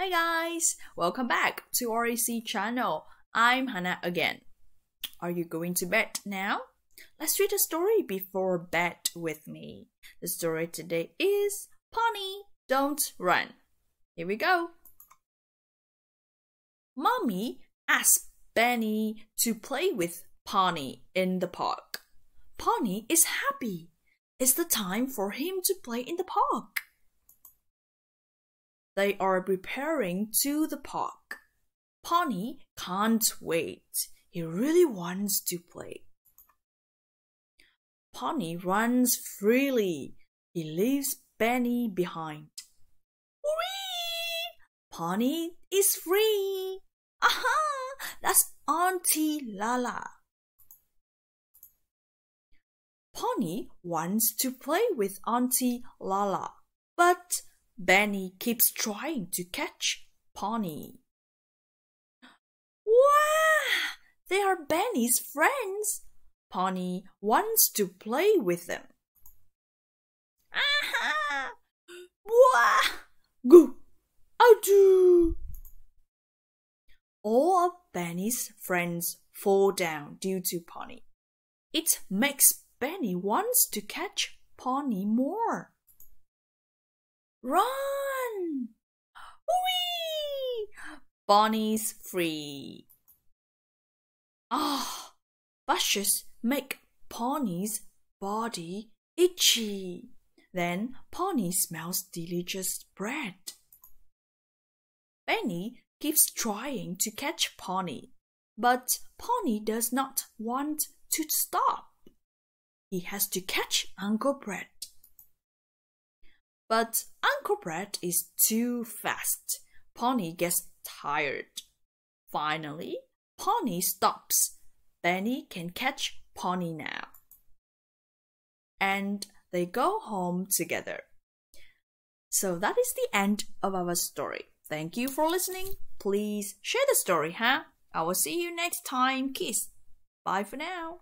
Hey guys, welcome back to R.E.C channel. I'm Hannah again. Are you going to bed now? Let's read a story before bed with me. The story today is Poni, Don't Run. Here we go. Mommy asked Benny to play with Poni in the park. Poni is happy. It's the time for him to play in the park. They are preparing to the park. Poni can't wait. He really wants to play. Poni runs freely. He leaves Benny behind. Whee! Poni is free. Aha! That's Auntie Lala. Poni wants to play with Auntie Lala, but Benny keeps trying to catch Poni. Wow! They are Benny's friends. Poni wants to play with them. Aha! Wah! Go! Adoo! All of Benny's friends fall down due to Poni. It makes Benny wants to catch Poni more. Run! Whee! Bonnie's free. Ah, bushes make Poni's body itchy. Then Poni smells delicious bread. Benny keeps trying to catch Poni, but Pony does not want to stop. He has to catch Uncle Brett. But Uncle Brett is too fast. Poni gets tired. Finally, Poni stops. Benny can catch Poni now. And they go home together. So that is the end of our story. Thank you for listening. Please share the story, huh? I will see you next time. Kiss. Bye for now.